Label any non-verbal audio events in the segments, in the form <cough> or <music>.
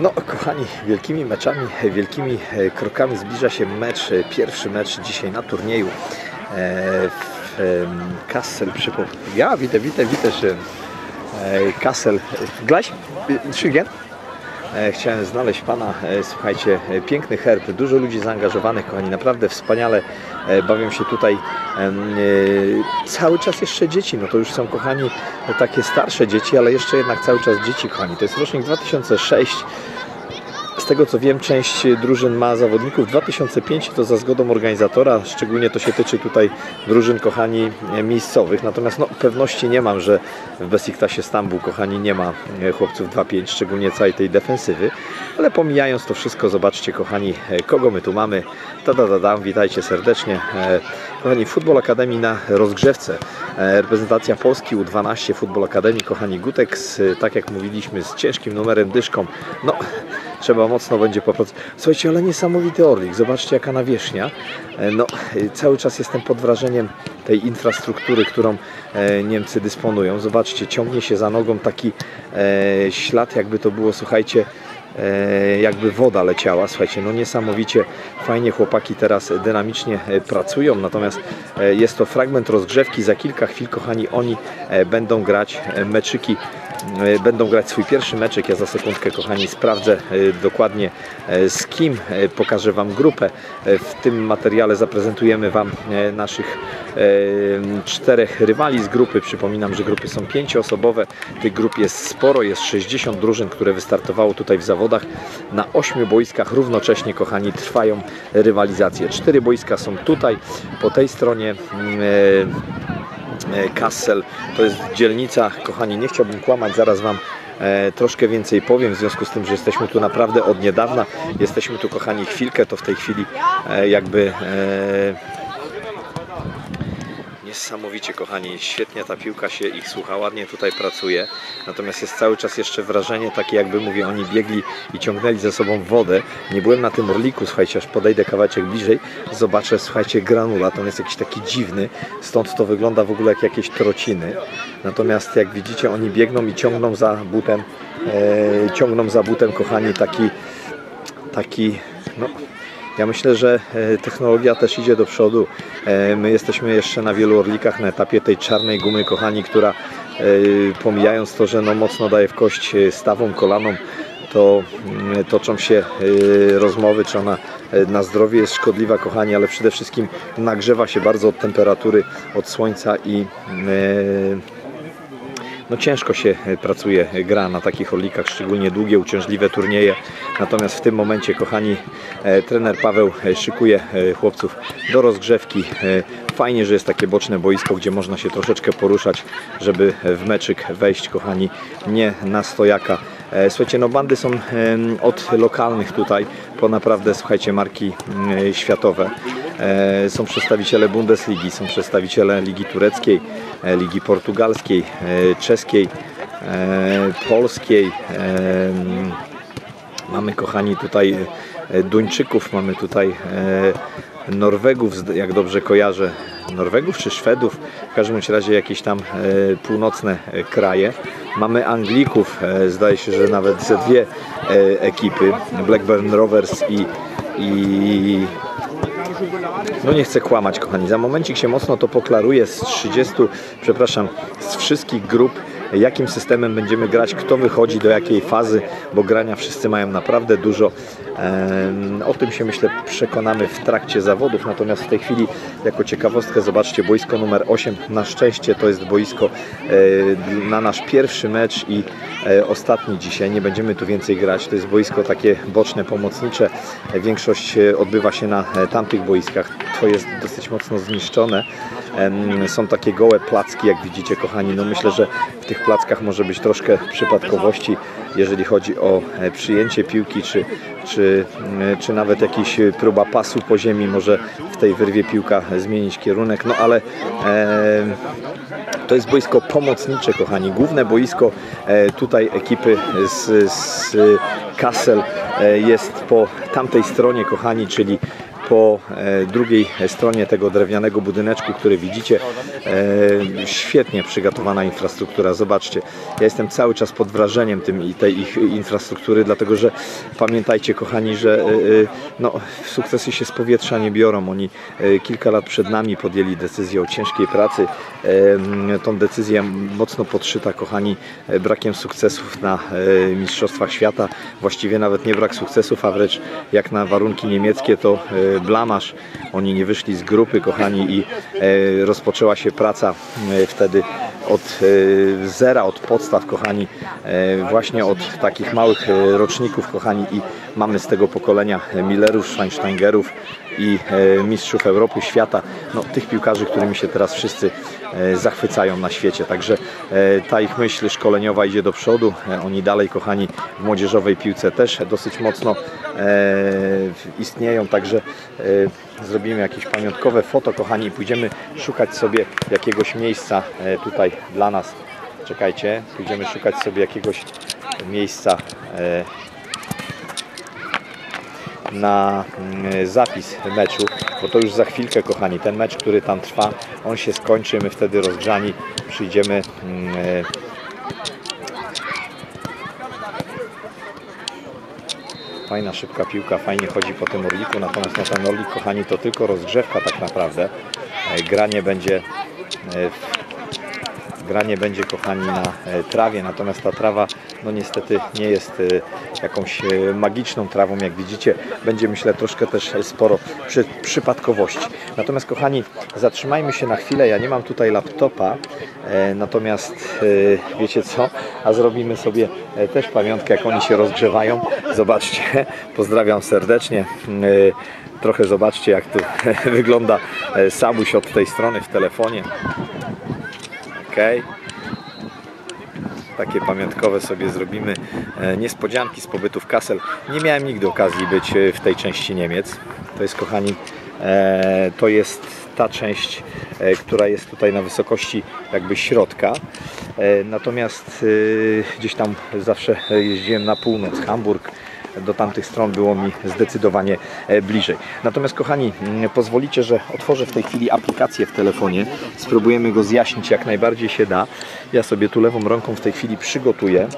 No, kochani, wielkimi meczami, wielkimi e, krokami zbliża się mecz, e, pierwszy mecz dzisiaj na turnieju e, w Kassel. Przypo... Ja, widzę, widzę, widzę, że Kassel. Gleich? Schügen? E, Chciałem znaleźć Pana, e, słuchajcie, e, piękny herb, dużo ludzi zaangażowanych, kochani, naprawdę wspaniale bawią się tutaj cały czas jeszcze dzieci, no to już są, kochani, takie starsze dzieci, ale jeszcze jednak cały czas dzieci, kochani, to jest rocznik 2006, z tego co wiem, część drużyn ma zawodników 2005 to za zgodą organizatora, szczególnie to się tyczy tutaj drużyn, kochani, e, miejscowych. Natomiast no, pewności nie mam, że w Besiktasie Stambuł, kochani, nie ma e, chłopców 2-5, szczególnie całej tej defensywy. Ale pomijając to wszystko, zobaczcie, kochani, e, kogo my tu mamy. Ta da da witajcie serdecznie. Kochani, Futbol Akademii na rozgrzewce. Reprezentacja Polski U12 Futbol Akademii, kochani, Gutek, z, tak jak mówiliśmy, z ciężkim numerem dyszką. No, trzeba mocno będzie popracować. Słuchajcie, ale niesamowity Orlik. Zobaczcie, jaka nawierzchnia. E, No, e, cały czas jestem pod wrażeniem tej infrastruktury, którą e, Niemcy dysponują. Zobaczcie, ciągnie się za nogą taki ślad, jakby to było, słuchajcie, jakby woda leciała. Słuchajcie, no niesamowicie fajnie chłopaki teraz dynamicznie pracują, natomiast jest to fragment rozgrzewki. Za kilka chwil, kochani, oni będą grać meczyki będą grać swój pierwszy meczek. Ja za sekundkę, kochani, sprawdzę e, dokładnie e, z kim. E, Pokażę Wam grupę. E, W tym materiale zaprezentujemy Wam e, naszych e, czterech rywali z grupy. Przypominam, że grupy są pięcioosobowe. Tych grup jest sporo. Jest 60 drużyn, które wystartowało tutaj w zawodach. Na ośmiu boiskach równocześnie, kochani, trwają rywalizacje. Cztery boiska są tutaj, po tej stronie. E, Kassel. To jest dzielnica, kochani, nie chciałbym kłamać, zaraz Wam e, troszkę więcej powiem, w związku z tym, że jesteśmy tu naprawdę od niedawna. Jesteśmy tu, kochani, chwilkę, to w tej chwili e, jakby... Niesamowicie, kochani, świetnie ta piłka się ich słucha, ładnie tutaj pracuje. Natomiast jest cały czas jeszcze wrażenie takie, jakby mówię, oni biegli i ciągnęli ze sobą wodę. Nie byłem na tym orliku, słuchajcie, aż podejdę kawałeczek bliżej, zobaczę, słuchajcie, granulat, on jest jakiś taki dziwny, stąd to wygląda w ogóle jak jakieś trociny. Natomiast jak widzicie, oni biegną i ciągną za butem, e, ciągną za butem, kochani, taki, taki, no, ja myślę, że e, technologia też idzie do przodu. E, My jesteśmy jeszcze na wielu orlikach na etapie tej czarnej gumy, kochani, która e, pomijając to, że no mocno daje w kość stawą, kolanom, to mm, toczą się rozmowy, czy ona na zdrowie jest szkodliwa, kochani, ale przede wszystkim nagrzewa się bardzo od temperatury, od słońca i no ciężko się e, pracuje, e, gra na takich orlikach, szczególnie długie, uciążliwe turnieje. Natomiast w tym momencie, kochani, e, trener Paweł szykuje chłopców do rozgrzewki. Fajnie, że jest takie boczne boisko, gdzie można się troszeczkę poruszać, żeby w meczyk wejść, kochani, nie na stojaka. E, Słuchajcie, no bandy są od lokalnych tutaj po naprawdę, słuchajcie, marki mm, światowe. E, Są przedstawiciele Bundesligi, są przedstawiciele Ligi Tureckiej, e, Ligi Portugalskiej, e, Czeskiej, e, Polskiej. Mamy, kochani, tutaj e, Duńczyków, mamy tutaj e, Norwegów, jak dobrze kojarzę. Norwegów czy Szwedów, w każdym razie jakieś tam e, północne e, kraje. Mamy Anglików, e, zdaje się, że nawet ze dwie e, ekipy, Blackburn Rovers i, i no nie chcę kłamać, kochani. Za momencik się mocno to poklaruje z 30, przepraszam, z wszystkich grup, jakim systemem będziemy grać, kto wychodzi do jakiej fazy, bo grania wszyscy mają naprawdę dużo. O tym się myślę przekonamy w trakcie zawodów, natomiast w tej chwili jako ciekawostkę zobaczcie boisko numer 8. Na szczęście to jest boisko e, na nasz pierwszy mecz i e, ostatni dzisiaj. Nie będziemy tu więcej grać. To jest boisko takie boczne, pomocnicze. Większość odbywa się na e, tamtych boiskach. To jest dosyć mocno zniszczone. Są takie gołe placki, jak widzicie, kochani. No myślę, że w tych plackach może być troszkę przypadkowości, jeżeli chodzi o e, przyjęcie piłki, czy, czy, czy nawet jakiś e, próba pasu po ziemi. Może w tej wyrwie piłka zmienić kierunek. No ale e, to jest boisko pomocnicze, kochani. Główne boisko e, tutaj ekipy z, z Kassel e, jest po tamtej stronie, kochani, czyli po e, drugiej stronie tego drewnianego budyneczku, który widzicie. E, świetnie przygotowana infrastruktura. Zobaczcie, ja jestem cały czas pod wrażeniem tym, tej ich infrastruktury, dlatego że pamiętajcie, kochani, że e, no, sukcesy się z powietrza nie biorą. Oni kilka lat przed nami podjęli decyzję o ciężkiej pracy. Tą decyzję mocno podszyta, kochani, brakiem sukcesów na Mistrzostwach Świata. Właściwie nawet nie brak sukcesów, a wręcz jak na warunki niemieckie to blamasz. Oni nie wyszli z grupy, kochani, i e, rozpoczęła się praca e, wtedy od e, zera, od podstaw, kochani, właśnie od takich małych roczników, kochani, i mamy z tego pokolenia Millerów, Schweinsteigerów i mistrzów Europy, świata, no, tych piłkarzy, którymi się teraz wszyscy zachwycają na świecie. Także e, ta ich myśl szkoleniowa idzie do przodu. E, Oni dalej, kochani, w młodzieżowej piłce też dosyć mocno e, istnieją. Także e, zrobimy jakieś pamiątkowe foto, kochani, i pójdziemy szukać sobie jakiegoś miejsca e, tutaj dla nas. Czekajcie, pójdziemy szukać sobie jakiegoś miejsca e, na mm, zapis meczu, bo to już za chwilkę, kochani, ten mecz, który tam trwa, on się skończy, my wtedy rozgrzani przyjdziemy mm, Fajna, szybka piłka, fajnie chodzi po tym orliku, natomiast no, ten orlik, kochani, to tylko rozgrzewka tak naprawdę. E, Granie będzie e, w granie będzie kochani na e, trawie, natomiast ta trawa no niestety nie jest e, jakąś e, magiczną trawą, jak widzicie, będzie myślę troszkę też sporo przy, przypadkowości. Natomiast kochani, zatrzymajmy się na chwilę, ja nie mam tutaj laptopa, natomiast wiecie co, a zrobimy sobie też pamiątkę, jak oni się rozgrzewają. Zobaczcie, pozdrawiam serdecznie. Trochę zobaczcie, jak tu <laughs> wygląda Sabuś od tej strony w telefonie. Okej. Takie pamiątkowe sobie zrobimy e, niespodzianki z pobytu w Kassel. Nie miałem nigdy okazji być e, w tej części Niemiec. To jest, kochani, e, to jest ta część, która jest tutaj na wysokości jakby środka. Natomiast gdzieś tam zawsze jeździłem na północ, Hamburg, do tamtych stron było mi zdecydowanie e, bliżej. Natomiast kochani, mm, pozwolicie, że otworzę w tej chwili aplikację w telefonie. Spróbujemy go zjaśnić jak najbardziej się da. Ja sobie tu lewą rąką w tej chwili przygotuję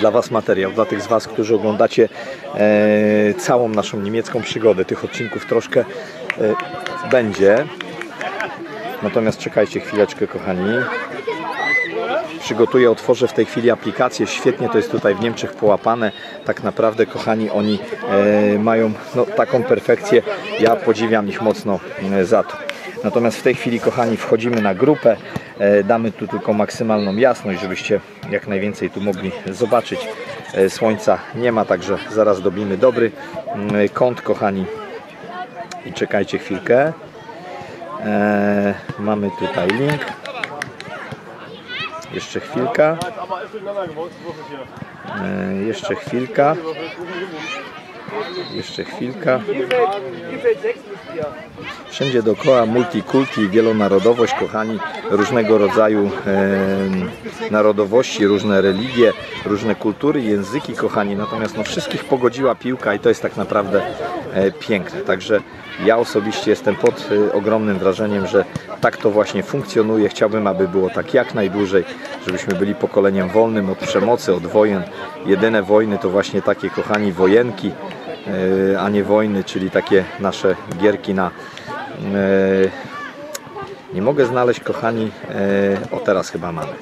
dla Was materiał, dla tych z Was, którzy oglądacie e, całą naszą niemiecką przygodę. Tych odcinków troszkę e, będzie. Natomiast czekajcie chwileczkę, kochani przygotuję, otworzę w tej chwili aplikację. Świetnie to jest tutaj w Niemczech połapane. Tak naprawdę, kochani, oni e, mają no, taką perfekcję. Ja podziwiam ich mocno e, za to. Natomiast w tej chwili, kochani, wchodzimy na grupę. E, damy tu tylko maksymalną jasność, żebyście jak najwięcej tu mogli zobaczyć. E, słońca nie ma, także zaraz dobimy dobry mm, kąt, kochani. I czekajcie chwilkę. E, mamy tutaj link. Jeszcze chwilka. E, jeszcze chwilka. Jeszcze chwilka. Wszędzie dookoła multikulti, wielonarodowość, kochani, różnego rodzaju e, narodowości, różne religie, różne kultury, języki, kochani. Natomiast no, wszystkich pogodziła piłka i to jest tak naprawdę e, piękne. Także ja osobiście jestem pod e, ogromnym wrażeniem, że tak to właśnie funkcjonuje. Chciałbym, aby było tak jak najdłużej, żebyśmy byli pokoleniem wolnym od przemocy, od wojen. Jedyne wojny to właśnie takie, kochani, wojenki, e, a nie wojny, czyli takie nasze gierki na e, nie mogę znaleźć, kochani, e, o teraz chyba mamy.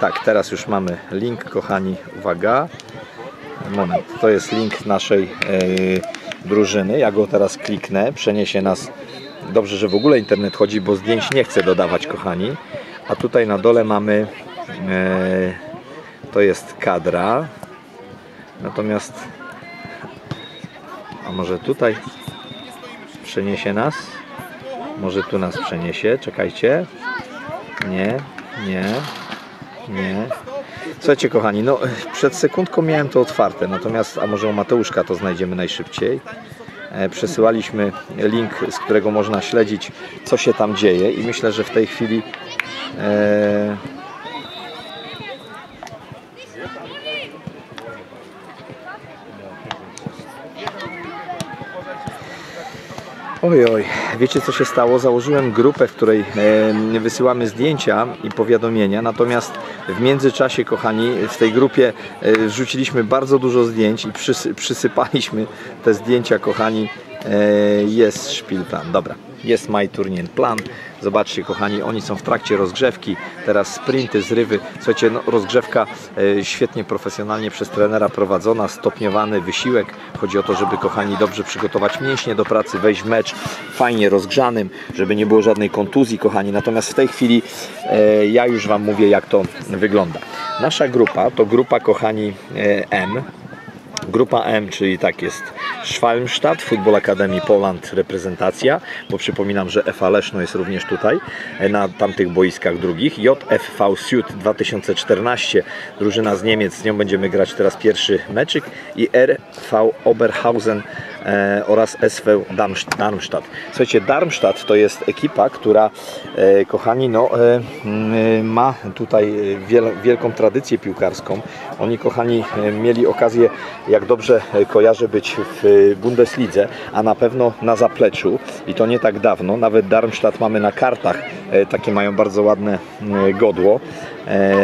Tak, teraz już mamy link, kochani, uwaga. Moment, to jest link naszej drużyny. Ja go teraz kliknę, przeniesie nas. Dobrze, że w ogóle internet chodzi, bo zdjęć nie chcę dodawać, kochani. A tutaj na dole mamy, e, to jest kadra. Natomiast, a może tutaj przeniesie nas? Może tu nas przeniesie, czekajcie. Nie, nie, nie. Słuchajcie kochani, no przed sekundką miałem to otwarte, natomiast, a może u Mateuszka to znajdziemy najszybciej. E, Przesyłaliśmy link, z którego można śledzić, co się tam dzieje i myślę, że w tej chwili e, Oj, oj, wiecie co się stało? Założyłem grupę, w której e, wysyłamy zdjęcia i powiadomienia, natomiast w międzyczasie, kochani, w tej grupie e, wrzuciliśmy bardzo dużo zdjęć i przysy, przysypaliśmy te zdjęcia, kochani. E, jest szpilplan, dobra, jest My Turniej Plan. Zobaczcie, kochani, oni są w trakcie rozgrzewki, teraz sprinty, zrywy. Słuchajcie, no, rozgrzewka e, świetnie, profesjonalnie przez trenera prowadzona, stopniowany wysiłek. Chodzi o to, żeby, kochani, dobrze przygotować mięśnie do pracy, wejść w mecz fajnie rozgrzanym, żeby nie było żadnej kontuzji, kochani. Natomiast w tej chwili e, ja już Wam mówię, jak to wygląda. Nasza grupa to grupa, kochani, e, M. Grupa M, czyli tak jest Schwalmstadt, Football Academy Poland reprezentacja, bo przypominam, że FA Leszno jest również tutaj, e, na tamtych boiskach drugich. JFV Süd 2014, drużyna z Niemiec, z nią będziemy grać teraz pierwszy meczyk i RV Oberhausen oraz SV Darmst- Darmstadt. Słuchajcie, Darmstadt to jest ekipa, która, e, kochani, no, e, ma tutaj e, wiel, wielką tradycję piłkarską. Oni, kochani, e, mieli okazję, jak dobrze e, kojarzę, być w e, Bundeslidze, a na pewno na zapleczu i to nie tak dawno. Nawet Darmstadt mamy na kartach, e, takie mają bardzo ładne e, godło. E,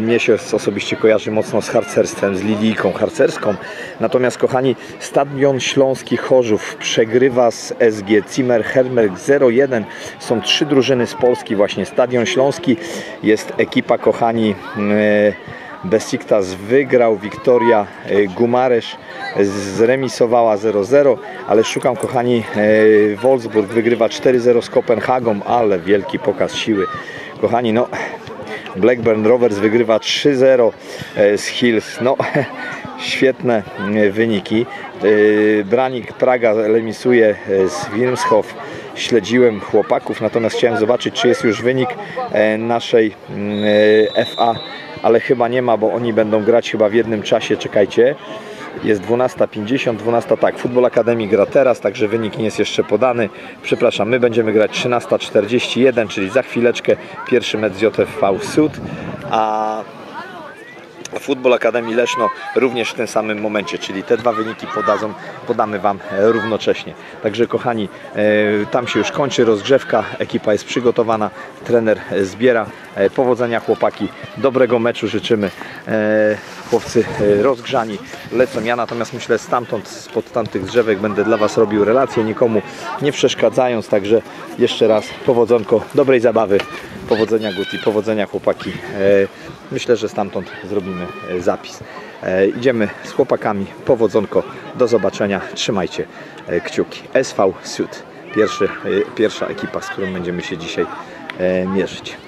Mnie się osobiście kojarzy mocno z harcerstwem, z lilijką harcerską. Natomiast, kochani, Stadion Śląski Chorzów przegrywa z SG Zimmer Hermer 0-1. Są trzy drużyny z Polski, właśnie Stadion Śląski. Jest ekipa, kochani, e, Besiktas wygrał, Wiktoria e, Gumaresz zremisowała 0-0, ale szukam kochani, e, Wolfsburg wygrywa 4-0 z Kopenhagą, ale wielki pokaz siły. Kochani, no Blackburn Rovers wygrywa 3-0 e, z Hills. No, <laughs> świetne e, wyniki. E, Branik Praga remisuje e, z Wilmshof. Śledziłem chłopaków, natomiast chciałem zobaczyć, czy jest już wynik naszej mm, FA, ale chyba nie ma, bo oni będą grać chyba w jednym czasie. Czekajcie. Jest 12.50, 12 tak, Football Academy gra teraz, także wynik nie jest jeszcze podany. Przepraszam, my będziemy grać 13.41, czyli za chwileczkę pierwszy mecz z JFV Sud, a Football Academy Leszno również w tym samym momencie, czyli te dwa wyniki podadzą, podamy Wam e, równocześnie. Także kochani, e, tam się już kończy rozgrzewka, ekipa jest przygotowana, trener e, zbiera. Powodzenia chłopaki, dobrego meczu życzymy. Chłopcy rozgrzani lecą. Ja natomiast myślę stamtąd, spod tamtych drzewek będę dla Was robił relacje, nikomu nie przeszkadzając. Także jeszcze raz powodzonko, dobrej zabawy, powodzenia Guti, powodzenia chłopaki. Myślę, że stamtąd zrobimy e, zapis. E, Idziemy z chłopakami, powodzonko, do zobaczenia, trzymajcie e, kciuki. SV Sud, pierwszy, pierwsza ekipa, z którą będziemy się dzisiaj mierzyć.